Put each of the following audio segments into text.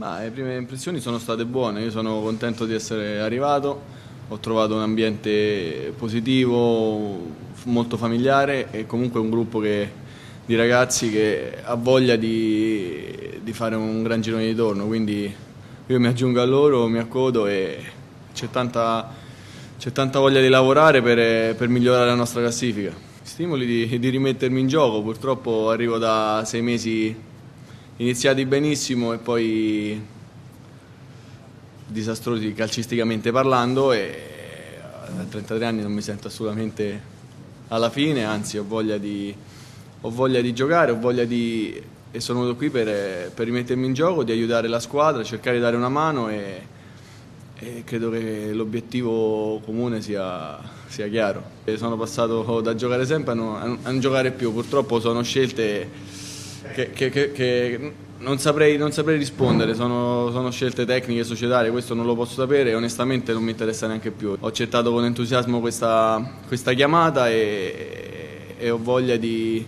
Ma le prime impressioni sono state buone, io sono contento di essere arrivato, ho trovato un ambiente positivo, molto familiare e comunque un gruppo che, di ragazzi che ha voglia di, di, fare un gran girone di torno, quindi io mi aggiungo a loro, mi accodo e c'è tanta, tanta, voglia di lavorare per, per, migliorare la nostra classifica. Stimoli di, di rimettermi in gioco, purtroppo arrivo da sei mesi iniziati benissimo e poi disastrosi calcisticamente parlando e a 33 anni non mi sento assolutamente alla fine, anzi ho voglia di, ho voglia di giocare, ho voglia di, e sono venuto qui per, per, rimettermi in gioco, di aiutare la squadra, cercare di dare una mano e, e credo che l'obiettivo comune sia, sia chiaro. E sono passato da giocare sempre a non, a non giocare più, purtroppo sono scelte che, che, che, che non, saprei, non, saprei, rispondere, sono, sono, scelte tecniche, societarie, questo non lo posso sapere. E onestamente non mi interessa neanche più. Ho accettato con entusiasmo questa, questa chiamata e, e, ho voglia di,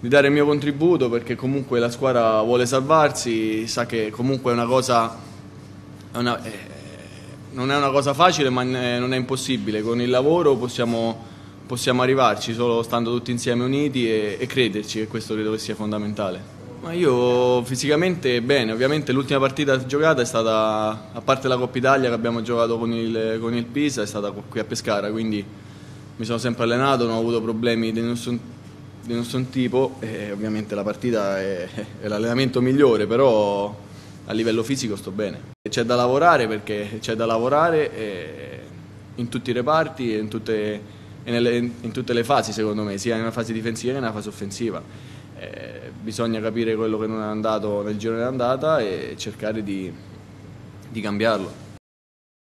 di, dare il mio contributo perché comunque la squadra vuole salvarsi, sa che comunque è una cosa... È una, eh, non è una cosa facile ma non è impossibile, con il lavoro possiamo possiamo arrivarci solo stando tutti insieme uniti e, e crederci e questo credo sia fondamentale. Ma io fisicamente bene, ovviamente l'ultima partita giocata è stata, a parte la Coppa Italia che abbiamo giocato con il, con il Pisa, è stata qui a Pescara, quindi mi sono sempre allenato, non ho avuto problemi di nessun, di nessun tipo e ovviamente la partita è, è l'allenamento migliore, però a livello fisico sto bene. C'è da lavorare perché c'è da lavorare in tutti i reparti e in tutte nelle, in tutte le fasi secondo me, sia nella fase difensiva che nella fase offensiva. Eh, bisogna capire quello che non è andato nel giro d'andata e cercare di, di cambiarlo.